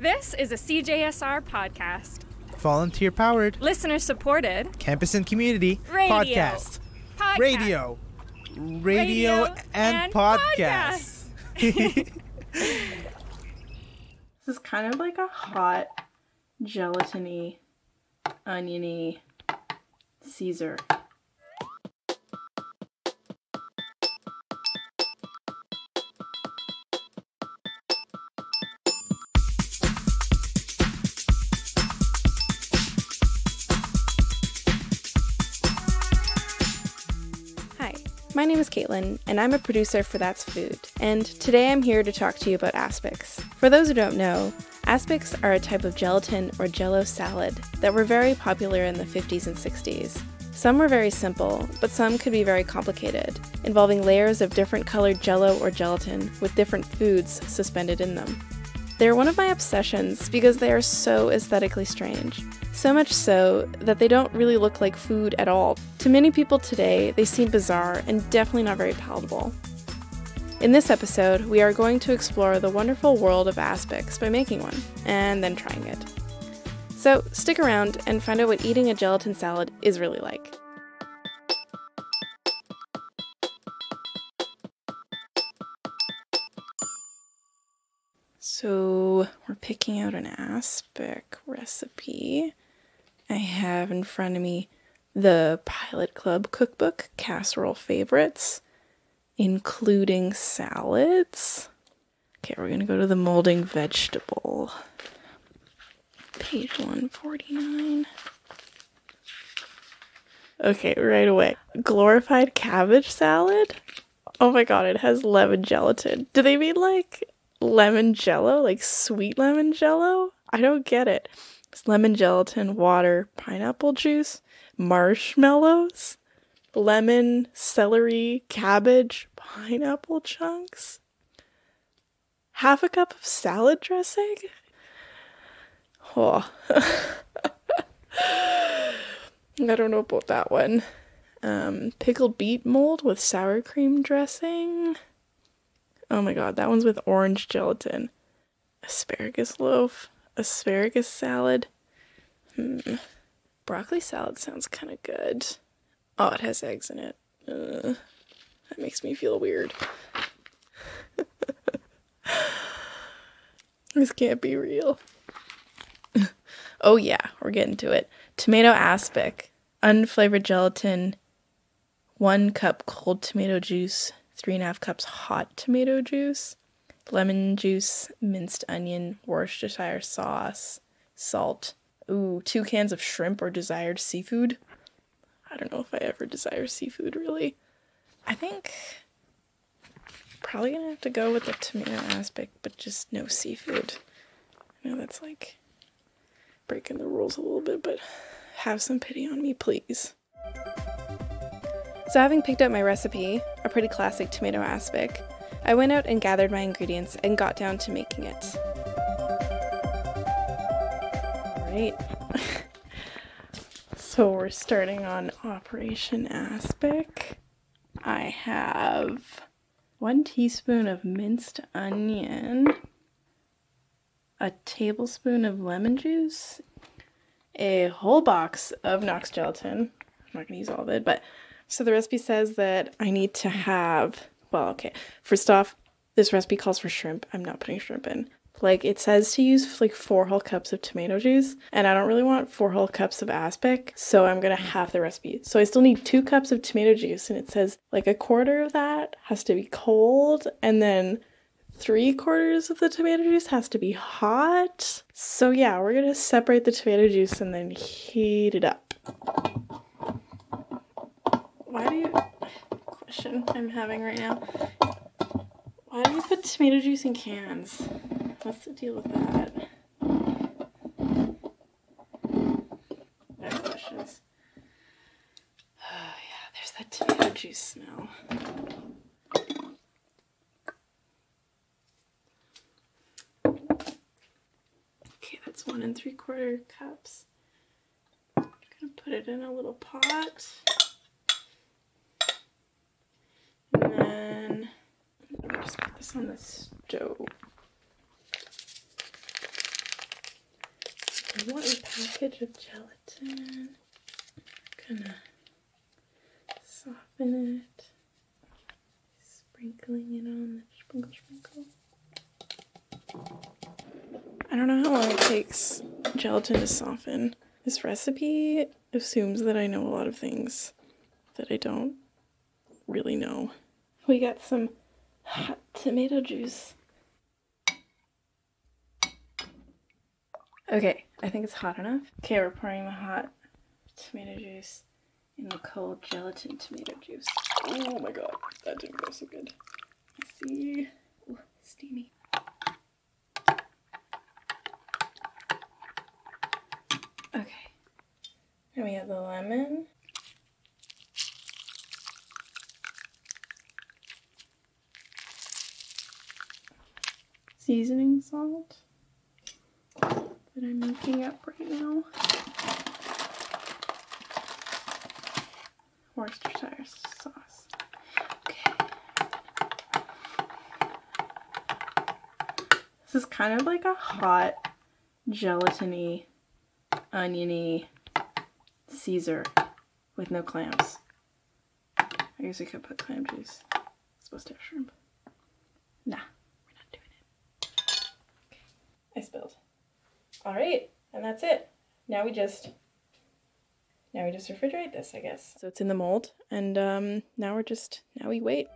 This is a CJSR podcast. Volunteer powered, Listener supported. campus and community Radio. podcast. Podcast. Radio. Radio, Radio and, and podcast. This is kind of like a hot, gelatiny, oniony Caesar. Name is Katelin, and I'm a producer for That's Food. And today I'm here to talk to you about aspics. For those who don't know, aspics are a type of gelatin or jello salad that were very popular in the 50s and 60s. Some were very simple, but some could be very complicated, involving layers of different colored jello or gelatin with different foods suspended in them. They're one of my obsessions because they are so aesthetically strange. So much so that they don't really look like food at all. To many people today, they seem bizarre and definitely not very palatable. In this episode, we are going to explore the wonderful world of aspics by making one, and then trying it. So, stick around and find out what eating a gelatin salad is really like. So, we're picking out an aspic recipe. I have in front of me the Pilot Club cookbook, casserole favorites, including salads. Okay, we're gonna go to the molding vegetable. Page 149. Okay, right away. Glorified cabbage salad? Oh my god, it has lemon gelatin. Do they mean like lemon jello? Like sweet lemon jello? I don't get it. It's lemon gelatin, water, pineapple juice, marshmallows, lemon, celery, cabbage, pineapple chunks, half a cup of salad dressing. Oh. I don't know about that one. Um, pickled beet mold with sour cream dressing. Oh my god, that one's with orange gelatin. Asparagus loaf, asparagus salad. Hmm. Broccoli salad sounds kind of good. Oh, it has eggs in it. Uh, that makes me feel weird. this can't be real. oh, yeah, we're getting to it. Tomato aspic, unflavored gelatin, one cup cold tomato juice, three and a half cups hot tomato juice, lemon juice, minced onion, Worcestershire sauce, salt. Ooh, two cans of shrimp or desired seafood. I don't know if I ever desire seafood really. I think probably gonna have to go with the tomato aspic, but just no seafood. I know that's like breaking the rules a little bit, but have some pity on me, please. So, having picked out my recipe, a pretty classic tomato aspic, I went out and gathered my ingredients and got down to making it. Alright. so, we're starting on Operation Aspic. I have one teaspoon of minced onion, a tablespoon of lemon juice, a whole box of Knox gelatin. I'm not going to use all of it, but so the recipe says that I need to have, well, okay, first off, this recipe calls for shrimp. I'm not putting shrimp in. Like it says to use like four whole cups of tomato juice, and I don't really want four whole cups of aspic, so I'm gonna half the recipe. So I still need two cups of tomato juice, and it says like a quarter of that has to be cold, and then three quarters of the tomato juice has to be hot. So yeah, we're gonna separate the tomato juice and then heat it up. Why do you question I'm having right now? Why do you put tomato juice in cans? What's the deal with that? Questions. Oh yeah, there's that tomato juice smell. Okay, that's one and three quarter cups. I'm gonna put it in a little pot. And then I'm gonna just put this on the stove. I want a package of gelatin. Kinda soften it. Sprinkling it on the sprinkle sprinkle. I don't know how long it takes gelatin to soften. This recipe assumes that I know a lot of things that I don't really know. We got some hot tomato juice. Okay, I think it's hot enough. Okay, we're pouring the hot tomato juice in the cold gelatin tomato juice. Oh my god, that didn't go so good. Let's see. Ooh, steamy. Okay. And we have the lemon. Seasoning salt that I'm making up right now. Worcestershire sauce. Okay. This is kind of like a hot, gelatiny, oniony Caesar with no clams. I guess we could put clam juice. It's supposed to have shrimp. Nah, we're not doing it. Okay. I spilled. All right, and that's it. Now we just now we just refrigerate this, I guess. So it's in the mold, and um, now we're just now we wait.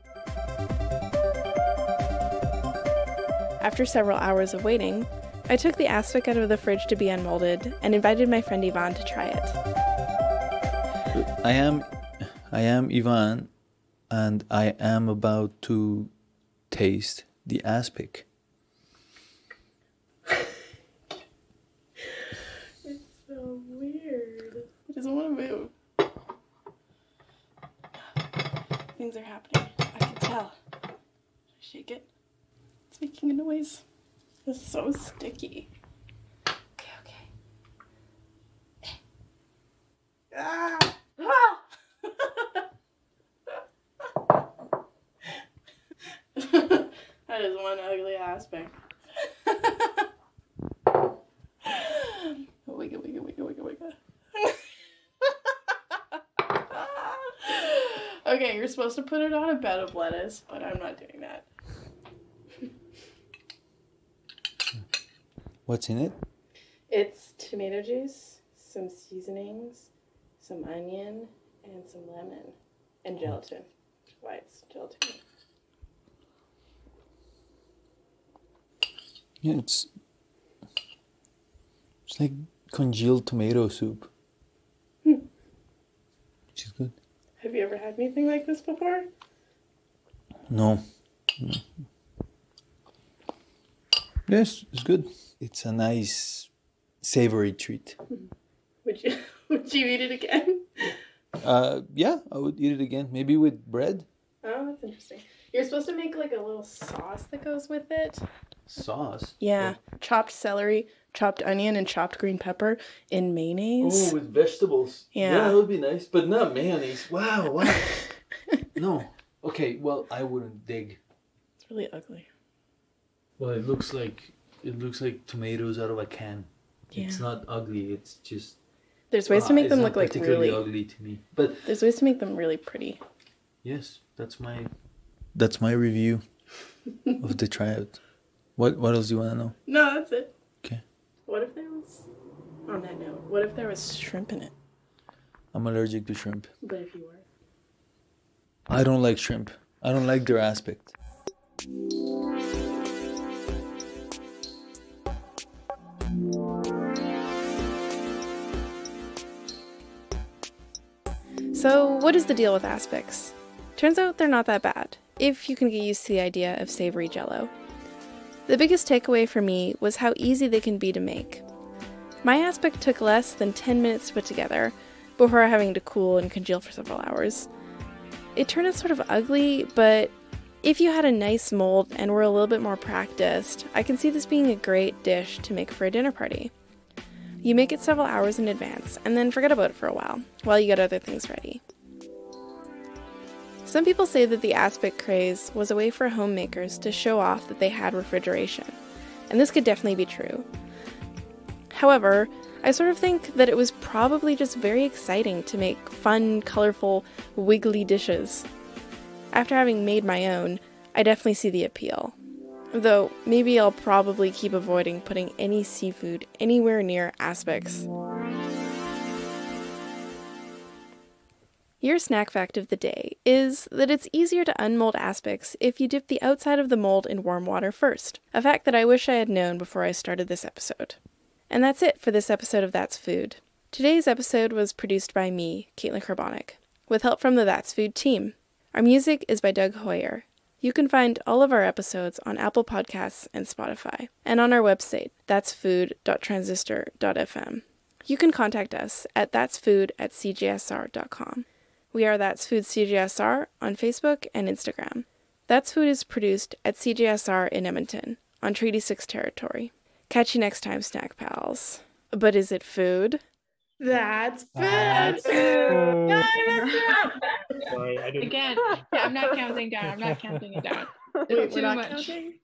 After several hours of waiting, I took the aspic out of the fridge to be unmolded and invited my friend Ivan to try it. I am I am Ivan and I am about to taste the aspic. It's so weird. It doesn't want to move. Things are happening. I can tell. Shake it. It's making a noise. It's so sticky. Okay, okay. Ah! Ah! that is one ugly aspic. Okay, you're supposed to put it on a bed of lettuce, but I'm not doing that. What's in it? It's tomato juice, some seasonings, some onion, and some lemon, and gelatin. Why it's gelatin? Yeah, it's it's like congealed tomato soup. Hmm. Which is good. Have you ever had anything like this before? No. no. Yes, it's good. It's a nice savory treat. Would you would you eat it again? Uh, yeah, I would eat it again. Maybe with bread. Oh, that's interesting. You're supposed to make like a little sauce that goes with it. Sauce. Yeah, chopped celery, chopped onion, and chopped green pepper in mayonnaise. Oh, with vegetables. Yeah. yeah, that would be nice, but not mayonnaise. Wow, wow. no. Okay, well, I wouldn't dig. It's really ugly. Well, it looks like it looks like tomatoes out of a can. Yeah. It's not ugly. It's just There's ways to Ah, make them look like really. ugly to me. But There's ways to make them really pretty. yes, that's my that's my review of the tryout. What what else do you want to know? No, that's it. Okay. What if there was, on that note, what if there was shrimp in it? I'm allergic to shrimp. But if you were. I don't like shrimp. I don't like their aspect. So, what is the deal with aspics? Turns out they're not that bad, if you can get used to the idea of savory jello. The biggest takeaway for me was how easy they can be to make. My aspic took less than 10 minutes to put together before having to cool and congeal for several hours. It turned out sort of ugly, but if you had a nice mold and were a little bit more practiced, I can see this being a great dish to make for a dinner party. You make it several hours in advance and then forget about it for a while while you get other things ready. Some people say that the aspic craze was a way for homemakers to show off that they had refrigeration, and this could definitely be true. However, I sort of think that it was probably just very exciting to make fun, colorful, wiggly dishes. After having made my own, I definitely see the appeal. Though maybe I'll probably keep avoiding putting any seafood anywhere near aspics. Your snack fact of the day is that it's easier to unmold aspics if you dip the outside of the mold in warm water first, a fact that I wish I had known before I started this episode. And that's it for this episode of That's Food. Today's episode was produced by me, Katelin Karbonik, with help from the That's Food team. Our music is by Doug Hoyer. You can find all of our episodes on Apple Podcasts and Spotify, and on our website, that'sfood.transistor.fm. You can contact us at that'sfood at cjsr.com. We are That's Food CJSR on Facebook and Instagram. That's Food is produced at CJSR in Edmonton, on Treaty 6 territory. Catch you next time, snack pals. But is it food? That's That's food. food. God, I messed it up. Sorry, I didn't. Again, yeah, I'm not counting down. I'm not counting it down. Wait, It's we're too not much. counting?